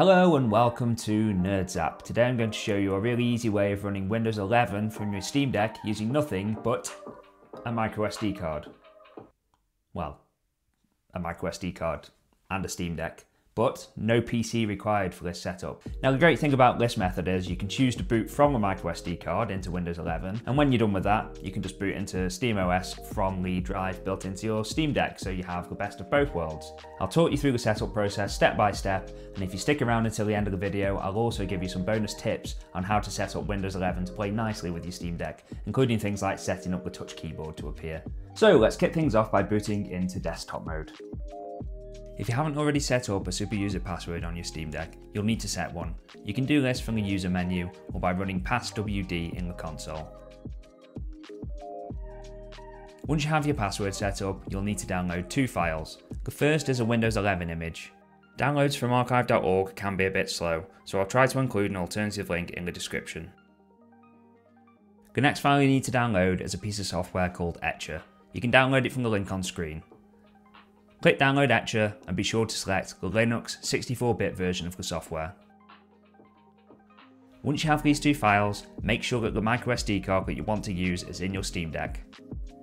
Hello and welcome to NerdZap. Today I'm going to show you a really easy way of running Windows 11 from your Steam Deck using nothing but a microSD card. Well, a microSD card and a Steam Deck but no PC required for this setup. Now the great thing about this method is you can choose to boot from a microSD card into Windows 11 and when you're done with that you can just boot into SteamOS from the drive built into your Steam Deck so you have the best of both worlds. I'll talk you through the setup process step by step and if you stick around until the end of the video I'll also give you some bonus tips on how to set up Windows 11 to play nicely with your Steam Deck including things like setting up the touch keyboard to appear. So let's kick things off by booting into desktop mode. If you haven't already set up a super user password on your Steam Deck, you'll need to set one. You can do this from the user menu or by running passwd in the console. Once you have your password set up, you'll need to download two files. The first is a Windows 11 image. Downloads from archive.org can be a bit slow, so I'll try to include an alternative link in the description. The next file you need to download is a piece of software called Etcher. You can download it from the link on screen. Click download Etcher and be sure to select the Linux 64-bit version of the software. Once you have these two files, make sure that the microSD card that you want to use is in your Steam Deck.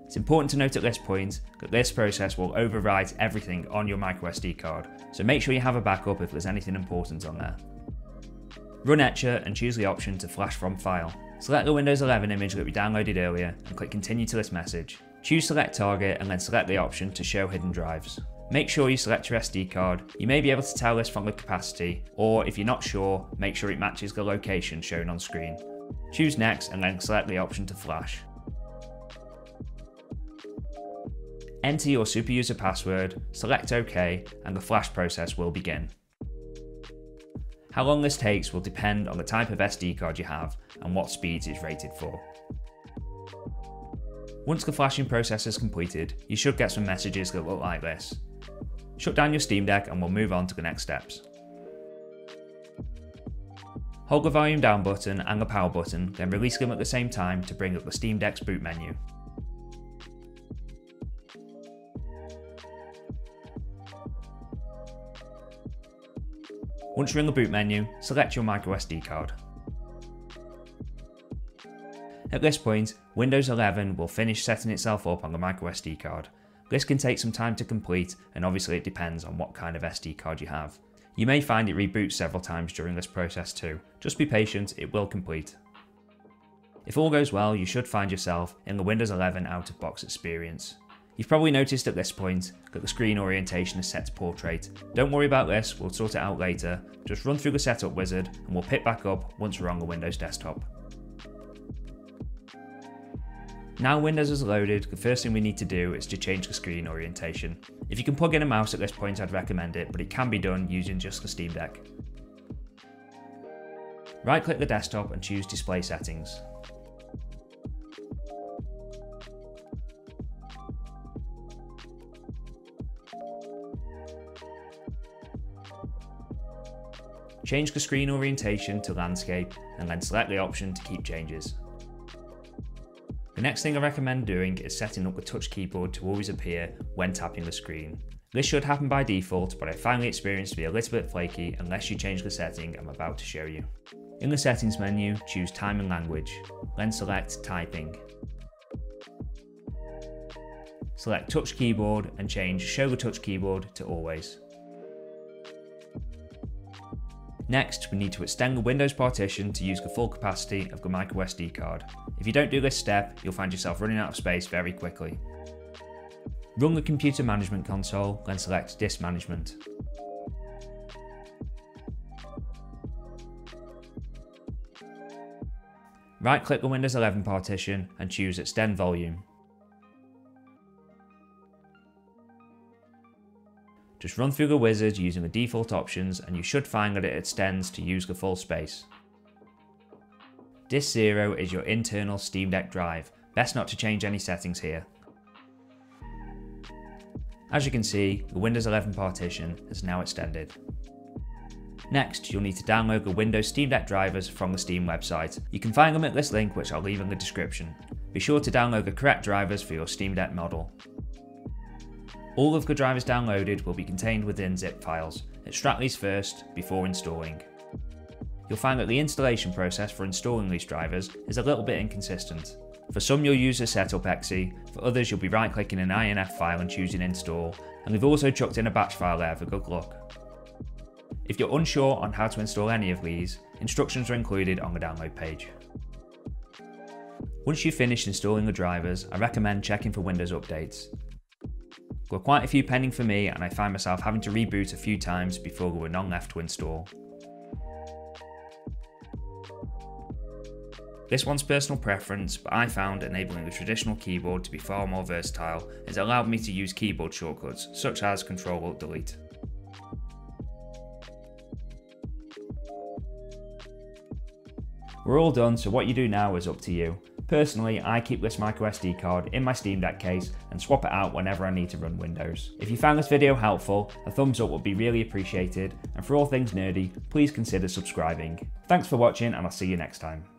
It's important to note at this point that this process will overwrite everything on your microSD card, so make sure you have a backup if there's anything important on there. Run Etcher and choose the option to flash from file. Select the Windows 11 image that we downloaded earlier and click continue to this message. Choose select target and then select the option to show hidden drives. Make sure you select your SD card. You may be able to tell this from the capacity, or if you're not sure, make sure it matches the location shown on screen. Choose next and then select the option to flash. Enter your super user password, select OK, and the flash process will begin. How long this takes will depend on the type of SD card you have and what speeds it's rated for. Once the flashing process is completed, you should get some messages that look like this. Shut down your Steam Deck and we'll move on to the next steps. Hold the volume down button and the power button, then release them at the same time to bring up the Steam Deck's boot menu. Once you're in the boot menu, select your microSD card. At this point, Windows 11 will finish setting itself up on the microSD card. This can take some time to complete and obviously it depends on what kind of SD card you have. You may find it reboots several times during this process too, just be patient, it will complete. If all goes well, you should find yourself in the Windows 11 out-of-box experience. You've probably noticed at this point that the screen orientation is set to portrait. Don't worry about this, we'll sort it out later. Just run through the setup wizard and we'll pick back up once we're on the Windows desktop. Now Windows is loaded, the first thing we need to do is to change the screen orientation. If you can plug in a mouse at this point I'd recommend it, but it can be done using just the Steam Deck. Right click the desktop and choose display settings. Change the screen orientation to landscape and then select the option to keep changes. The next thing I recommend doing is setting up the touch keyboard to always appear when tapping the screen. This should happen by default, but I find the experience to be a little bit flaky unless you change the setting I'm about to show you. In the settings menu, choose time and language, then select typing. Select touch keyboard and change show the touch keyboard to always. Next, we need to extend the Windows partition to use the full capacity of the microSD card. If you don't do this step, you'll find yourself running out of space very quickly. Run the computer management console, then select disk management. Right click the Windows 11 partition and choose extend volume. Just run through the wizard using the default options and you should find that it extends to use the full space. Disk 0 is your internal Steam Deck drive, best not to change any settings here. As you can see, the Windows 11 partition is now extended. Next, you'll need to download the Windows Steam Deck drivers from the Steam website. You can find them at this link which I'll leave in the description. Be sure to download the correct drivers for your Steam Deck model. All of the drivers downloaded will be contained within zip files, extract these first before installing. You'll find that the installation process for installing these drivers is a little bit inconsistent. For some you'll use a setup exe, for others you'll be right clicking an INF file and choosing install, and we've also chucked in a batch file there for good luck. If you're unsure on how to install any of these, instructions are included on the download page. Once you've finished installing the drivers, I recommend checking for Windows updates. Were quite a few pending for me and I find myself having to reboot a few times before there were none left to install. This one's personal preference, but I found enabling the traditional keyboard to be far more versatile has allowed me to use keyboard shortcuts such as Ctrl Alt Delete. We're all done, so what you do now is up to you. Personally, I keep this microSD card in my Steam Deck case and swap it out whenever I need to run Windows. If you found this video helpful, a thumbs up would be really appreciated, and for all things nerdy, please consider subscribing. Thanks for watching and I'll see you next time.